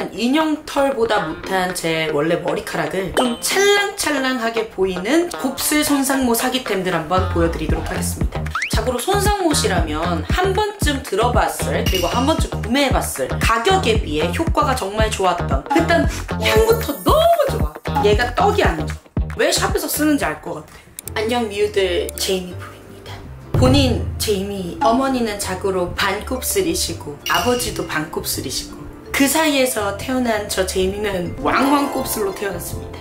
추가가는 인형털보다 못한 제 원래 머리카락을 좀 찰랑찰랑하게 보이는 곱슬 손상모 사기템들 한번 보여드리도록 하겠습니다. 자고로 손상못이라면 한 번쯤 들어봤을 그리고 한 번쯤 구매해봤을 가격에 비해 효과가 정말 좋았던 일단 향부터 너무 좋아 얘가 떡이 아니죠. 왜 샵에서 쓰는지 알 것 같아. 안녕 미우들. 제이미 부입니다. 본인 제이미 어머니는 자고로 반곱슬이시고 아버지도 반곱슬이시고 그 사이에서 태어난 저 제이미는 왕왕 곱슬로 태어났습니다.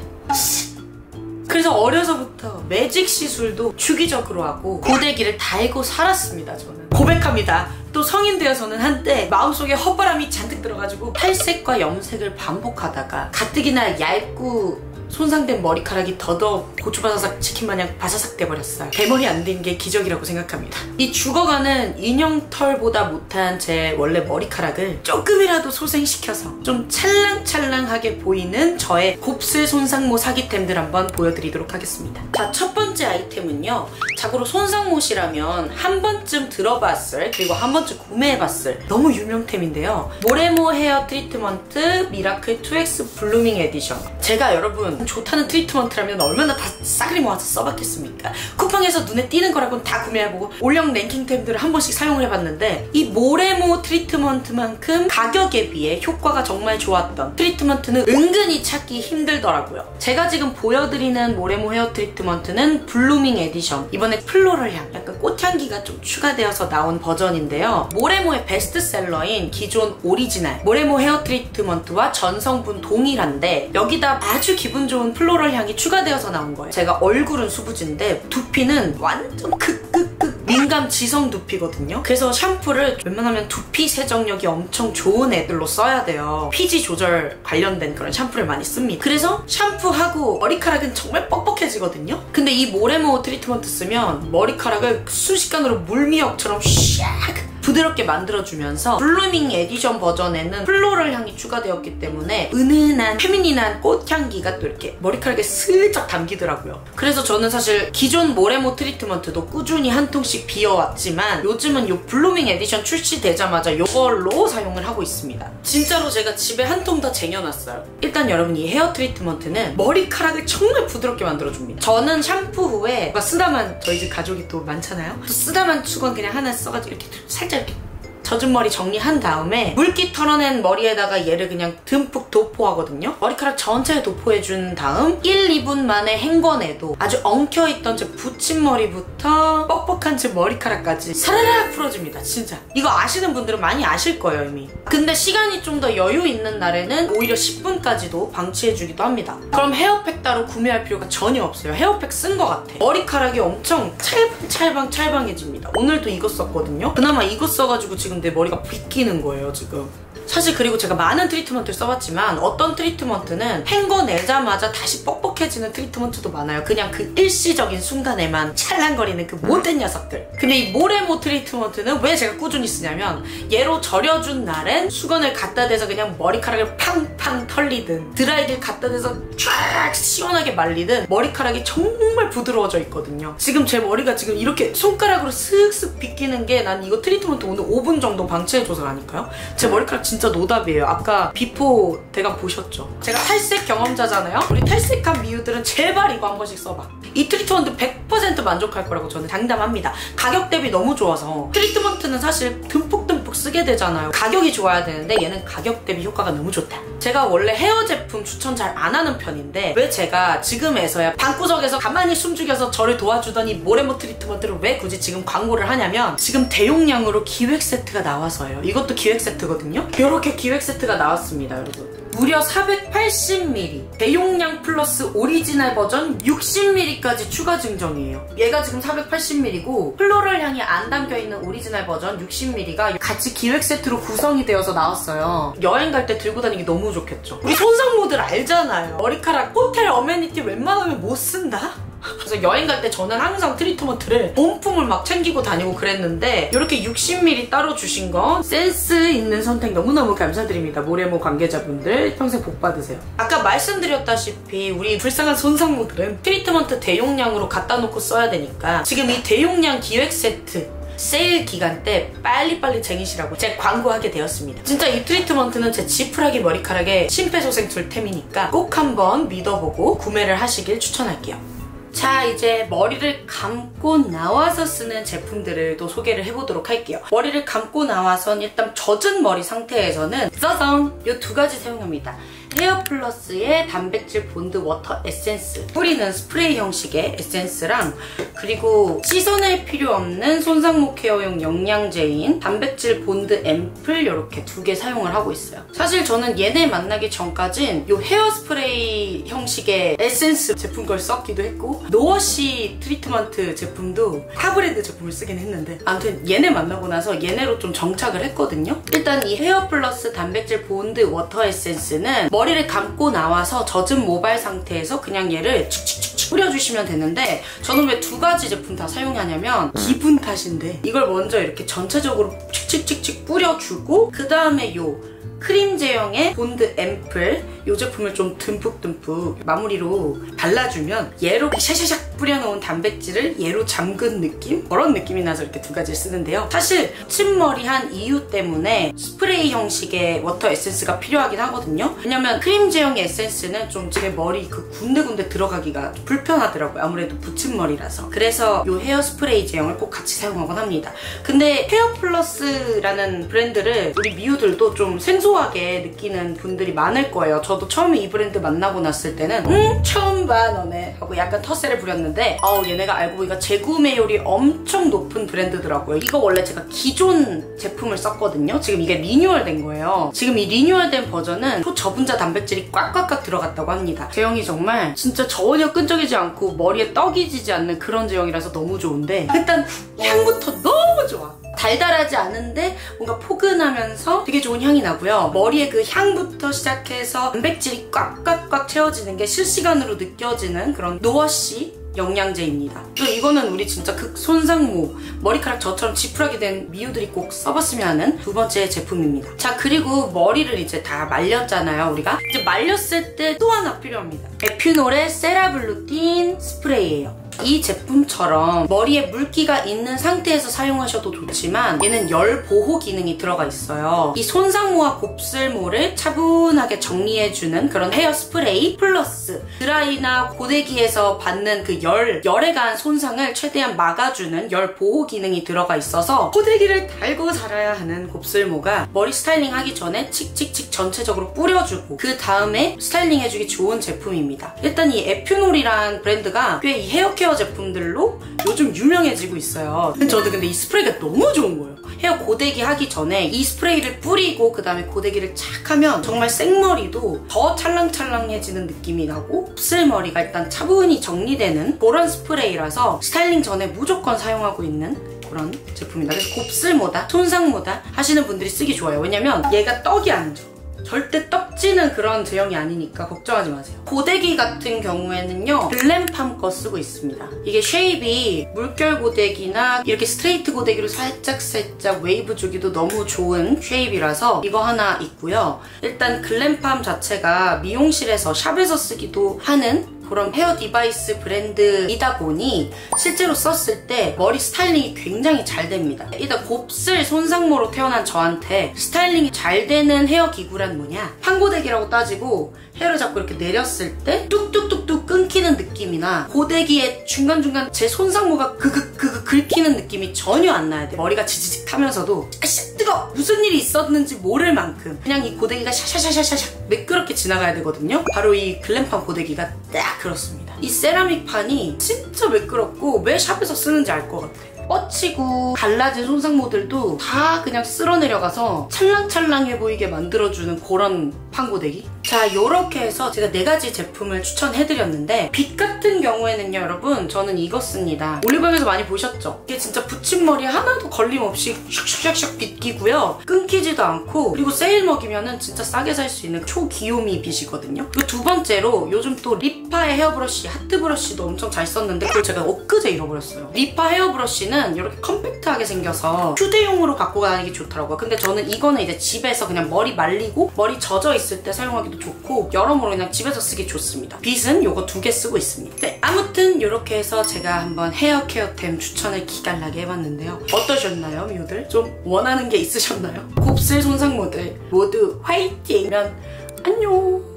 그래서 어려서부터 매직 시술도 주기적으로 하고 고데기를 달고 살았습니다 저는. 고백합니다. 또 성인 되어서는 한때 마음속에 헛바람이 잔뜩 들어가지고 탈색과 염색을 반복하다가 가뜩이나 얇고 손상된 머리카락이 더더욱 고추바사삭 치킨 마냥 바사삭 돼버렸어요. 대머리 안 된 게 기적이라고 생각합니다. 이 죽어가는 인형털보다 못한 제 원래 머리카락을 조금이라도 소생시켜서 좀 찰랑찰랑하게 보이는 저의 곱슬 손상모 사기템들 한번 보여드리도록 하겠습니다. 자, 첫 번째 아이템은요. 자고로 손상모이라면 한 번쯤 들어봤을 그리고 한 번쯤 구매해봤을 너무 유명템인데요. 모레모 헤어 트리트먼트 미라클 2X 블루밍 에디션 제가 여러분 좋다는 트리트먼트라면 얼마나 다 싸그리 모아서 써봤겠습니까? 쿠팡에서 눈에 띄는 거라고는 다 구매해보고 올영 랭킹템들을 한 번씩 사용을 해봤는데 이 모레모 트리트먼트만큼 가격에 비해 효과가 정말 좋았던 트리트먼트는 은근히 찾기 힘들더라고요. 제가 지금 보여드리는 모레모 헤어 트리트먼트는 블루밍 에디션 이번에 floral 향 약간 꽃향기가 좀 추가되어서 나온 버전인데요. 모레모의 베스트셀러인 기존 오리지널 모레모 헤어 트리트먼트와 전성분 동일한데 여기다 아주 기분 좋은 floral 향이 추가되어서 나온 거예요. 제가 얼굴은 수부지인데 두피는 완전 극극극 민감 지성 두피거든요. 그래서 샴푸를 웬만하면 두피 세정력이 엄청 좋은 애들로 써야 돼요. 피지 조절 관련된 그런 샴푸를 많이 씁니다. 그래서 샴푸하고 머리카락은 정말 뻑뻑해지거든요. 근데 이 모레모 트리트먼트 쓰면 머리카락을 순식간으로 물미역처럼 샥 부드럽게 만들어주면서 블루밍 에디션 버전에는 floral 향이 추가되었기 때문에 은은한 feminine한 꽃향기가 또 이렇게 머리카락에 슬쩍 담기더라고요. 그래서 저는 사실 기존 모레모 트리트먼트도 꾸준히 한 통씩 비워왔지만 요즘은 이 블루밍 에디션 출시되자마자 이걸로 사용을 하고 있습니다. 진짜로 제가 집에 한 통 다 쟁여놨어요. 일단 여러분 이 헤어 트리트먼트는 머리카락을 정말 부드럽게 만들어줍니다. 저는 샴푸 후에 쓰다만 저희 집 가족이 또 많잖아요. 쓰다만 수건 그냥 하나 써가지고 이렇게 살짝 이렇게 젖은 머리 정리한 다음에 물기 털어낸 머리에다가 얘를 그냥 듬뿍 도포하거든요. 머리카락 전체에 도포해준 다음 1, 2분 만에 헹궈내도 아주 엉켜있던 제 붙임머리부터 뻑뻑한 제 머리카락까지 사라락 풀어집니다. 진짜. 이거 아시는 분들은 많이 아실 거예요 이미. 근데 시간이 좀 더 여유 있는 날에는 오히려 10분까지도 방치해주기도 합니다. 그럼 헤어팩 따로 구매할 필요가 전혀 없어요. 헤어팩 쓴 것 같아. 머리카락이 엄청 찰방찰방 찰방해집니다. 오늘도 이거 썼거든요. 그나마 이거 써가지고 지금 내 머리가 빗기는 거예요 지금. 사실 그리고 제가 많은 트리트먼트를 써봤지만 어떤 트리트먼트는 헹궈내자마자 다시 뻑 뻑해지는 트리트먼트도 많아요 그냥 그 일시적인 순간에만 찰랑거리는 그 못된 녀석들 근데 이 모레모 트리트먼트는 왜 제가 꾸준히 쓰냐면 얘로 절여준 날엔 수건을 갖다 대서 그냥 머리카락을 팡팡 털리든 드라이기를 갖다 대서 쫙 시원하게 말리든 머리카락이 정말 부드러워져 있거든요 지금 제 머리가 지금 이렇게 손가락으로 슥슥 빗기는 게 난 이거 트리트먼트 오늘 5분 정도 방치해줘서 라니까요 제 머리카락 진짜 노답이에요. 아까 before 대강 보셨죠? 제가 탈색 경험자잖아요? 우리 탈색한 미우들은 제발 이거 한 번씩 써봐. 이 트리트먼트 100% 만족할 거라고 저는 장담합니다. 가격 대비 너무 좋아서 트리트먼트는 사실 듬뿍듬뿍 쓰게 되잖아요. 가격이 좋아야 되는데 얘는 가격 대비 효과가 너무 좋다. 제가 원래 헤어 제품 추천 잘 안 하는 편인데 왜 제가 지금에서야 방구석에서 가만히 숨죽여서 저를 도와주더니 모레모 트리트먼트를 왜 굳이 지금 광고를 하냐면 지금 대용량으로 기획 세트가 나와서예요. 이것도 기획 세트거든요. 이렇게 기획 세트가 나왔습니다, 여러분. 무려 480ml 대용량 플러스 오리지널 버전 60ml까지 추가 증정이에요. 얘가 지금 480ml고 플로럴 향이 안 담겨있는 오리지널 버전 60ml가 같이 기획 세트로 구성이 되어서 나왔어요. 여행 갈 때 들고 다니기 너무 좋겠죠. 우리 손상모들 알잖아요. 머리카락 호텔 amenity 웬만하면 못 쓴다? 그래서 여행 갈 때 저는 항상 트리트먼트를 본품을 막 챙기고 다니고 그랬는데 이렇게 60ml 따로 주신 거 센스 있는 선택 너무너무 감사드립니다. 모레모 관계자분들 평생 복 받으세요. 아까 말씀드렸다시피 우리 불쌍한 손상모들은 트리트먼트 대용량으로 갖다 놓고 써야 되니까 지금 이 대용량 기획 세트 세일 기간 때 빨리빨리 쟁이시라고 제가 광고하게 되었습니다. 진짜 이 트리트먼트는 제 지푸라기 머리카락의 심폐소생술 템이니까 꼭 한번 믿어보고 구매를 하시길 추천할게요. 자 이제 머리를 감고 나와서 쓰는 제품들을 또 소개를 해보도록 할게요. 머리를 감고 나와선 일단 젖은 머리 상태에서는 짜잔! 이 두 가지 사용합니다. 헤어 플러스의 단백질 본드 워터 에센스 뿌리는 스프레이 형식의 에센스랑 그리고 씻어낼 필요 없는 손상모 care용 영양제인 단백질 본드 앰플 이렇게 두 개 사용을 하고 있어요. 사실 저는 얘네 만나기 전까진 이 헤어 스프레이 형식의 에센스 제품 걸 썼기도 했고 no wash 트리트먼트 제품도 타 브랜드 제품을 쓰긴 했는데 아무튼 얘네 만나고 나서 얘네로 좀 정착을 했거든요. 일단 이 헤어 플러스 단백질 본드 워터 에센스는 머리 를 감고 나와서 젖은 모발 상태에서 그냥 얘를 칙칙칙 뿌려주시면 되는데 저는 왜 두 가지 제품 다 사용하냐면 기분 탓인데 이걸 먼저 이렇게 전체적으로 칙칙칙칙 뿌려주고 그 다음에 요 크림 제형의 본드 앰플 이 제품을 좀 듬뿍듬뿍 마무리로 발라주면 얘로 샤샤샥 뿌려놓은 단백질을 얘로 잠근 느낌? 그런 느낌이 나서 이렇게 두 가지를 쓰는데요. 사실 붙임머리 한 이유 때문에 스프레이 형식의 워터 에센스가 필요하긴 하거든요. 왜냐면 크림 제형의 에센스는 좀 제 머리 그 군데군데 들어가기가 불편하더라고요. 아무래도 붙임머리라서. 그래서 이 헤어 스프레이 제형을 꼭 같이 사용하곤 합니다. 근데 헤어 플러스라는 브랜드를 우리 미우들도 좀 생소 하게 느끼는 분들이 많을 거예요. 저도 처음에 이 브랜드 만나고 났을 때는 음 처음 봐 너네 하고 약간 텃세를 부렸는데 어우 얘네가 알고 보니까 재구매율이 엄청 높은 브랜드더라고요. 이거 원래 제가 기존 제품을 썼거든요. 지금 이게 리뉴얼 된 거예요. 지금 이 리뉴얼 된 버전은 초저분자 단백질이 꽉꽉꽉 들어갔다고 합니다. 제형이 정말 진짜 전혀 끈적이지 않고 머리에 떡이 지지 않는 그런 제형이라서 너무 좋은데 일단 향부터 너무 좋아. 달달하지 않은데 뭔가 포근하면서 되게 좋은 향이 나고요. 머리에 그 향부터 시작해서 단백질이 꽉꽉꽉 채워지는 게 실시간으로 느껴지는 그런 no wash 영양제입니다. 그리고 이거는 우리 진짜 극손상모 머리카락 저처럼 지푸라기 된 미우들이 꼭 써봤으면 하는 두 번째 제품입니다. 자 그리고 머리를 이제 다 말렸잖아요 우리가 이제 말렸을 때 또 하나 필요합니다. 에퓨놀의 세라블루틴 스프레이예요. 이 제품처럼 머리에 물기가 있는 상태에서 사용하셔도 좋지만 얘는 열 보호 기능이 들어가 있어요. 이 손상모와 곱슬모를 차분하게 정리해주는 그런 헤어 스프레이 플러스 드라이나 고데기에서 받는 그 열, 열에 가한 손상을 최대한 막아주는 열 보호 기능이 들어가 있어서 고데기를 달고 자라야 하는 곱슬모가 머리 스타일링 하기 전에 칙칙칙 전체적으로 뿌려주고 그 다음에 스타일링 해주기 좋은 제품입니다. 일단 이 에퓨놀이란 브랜드가 꽤 이 헤어케어 제품들로 요즘 유명해지고 있어요. 저도 근데 이 스프레이가 너무 좋은 거예요. 헤어 고데기 하기 전에 이 스프레이를 뿌리고 그 다음에 고데기를 착 하면 정말 생머리도 더 찰랑찰랑해지는 느낌이 나고 곱슬머리가 일단 차분히 정리되는 그런 스프레이라서 스타일링 전에 무조건 사용하고 있는 그런 제품입니다. 그래서 곱슬모다 손상모다 하시는 분들이 쓰기 좋아요. 왜냐면 얘가 떡이 안 져. 절대 떡지는 그런 제형이 아니니까 걱정하지 마세요. 고데기 같은 경우에는요. 글램팜 거 쓰고 있습니다. 이게 shape이 물결 고데기나 이렇게 스트레이트 고데기로 살짝살짝 웨이브 주기도 너무 좋은 shape이라서 이거 하나 있고요. 일단 글램팜 자체가 미용실에서 샵에서 쓰기도 하는 그런 헤어 device 브랜드이다 보니 실제로 썼을 때 머리 스타일링이 굉장히 잘 됩니다. 일단 곱슬 손상모로 태어난 저한테 스타일링이 잘 되는 헤어 기구란 뭐냐? 판고데기라고 따지고 헤어를 잡고 이렇게 내렸을 때 뚝뚝뚝뚝 끊기는 느낌이나 고데기에 중간중간 제 손상모가 그그 그그 긁히는 느낌이 전혀 안 나야 돼. 머리가 지지직 타면서도 아씨 뜨거! 무슨 일이 있었는지 모를 만큼 그냥 이 고데기가 샤샤샤샤샤 매끄럽게 지나가야 되거든요. 바로 이 글램팜 고데기가 딱 그렇습니다. 이 세라믹 판이 진짜 매끄럽고 왜 샵에서 쓰는지 알 것 같아. 뻗치고 갈라진 손상모들도 다 그냥 쓸어내려가서 찰랑찰랑해 보이게 만들어주는 그런 판고데기 자 이렇게 해서 제가 네 가지 제품을 추천해드렸는데 빗 같은 경우에는요 여러분 저는 이거 씁니다. 올리브영에서 많이 보셨죠? 이게 진짜 붙임머리 하나도 걸림없이 슉슉슉슉 빗기고요. 끊기지도 않고 그리고 세일 먹이면은 진짜 싸게 살 수 있는 초귀요미 빗이거든요? 그리고 두 번째로 요즘 또 리파의 헤어브러쉬 하트 브러쉬도 엄청 잘 썼는데 그걸 제가 엊그제 잃어버렸어요. 리파 헤어브러쉬는 이렇게 컴팩트하게 생겨서 휴대용으로 갖고 게 좋더라고요. 근데 저는 이거는 이제 집에서 그냥 머리 말리고 머리 젖어 있을 때 사용하기도 좋고 여러모로 그냥 집에서 쓰기 좋습니다. 빗은 요거 두 개 쓰고 있습니다. 네, 아무튼 이렇게 해서 제가 한번 헤어 케어템 추천을 기깔나게 해봤는데요. 어떠셨나요, 미우들? 좀 원하는 게 있으셨나요? 곱슬 손상 모델 모두 화이팅! 면 안녕!